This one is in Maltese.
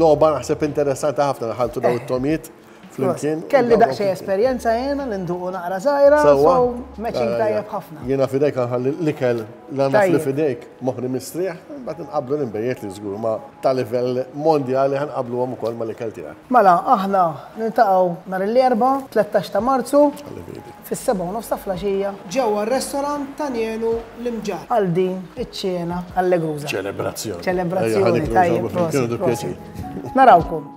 Logħba naħseb interessanti ħafna naħaltu daw it-tomiet flimkien. Kelli daqsxejn esperjenza jena li nduqu naqra żgħira, so matching ah, tajjeb ħafna. Jiena fidejk nħalli l-ikel l-għandna li fidejk moħni mistrieħ, bat nqablu l-imbejjed li żgur ma ta' livell mondjali ħanqablu għom ukoll ma l-ikel tiegħek. Mela, aħna nintaqgħu nhar l-erba' 13 ta' Marzu. fis-sebgħa u nofs ta' flaxija. Ġewwa r-Restorant ta' Nienu l-Imġarr. Għal din iċ-ċena allegruża. Ċelebrazzjoni. Ċelebrazzjoni, tajjeb, prosit, prosit. Narawkom.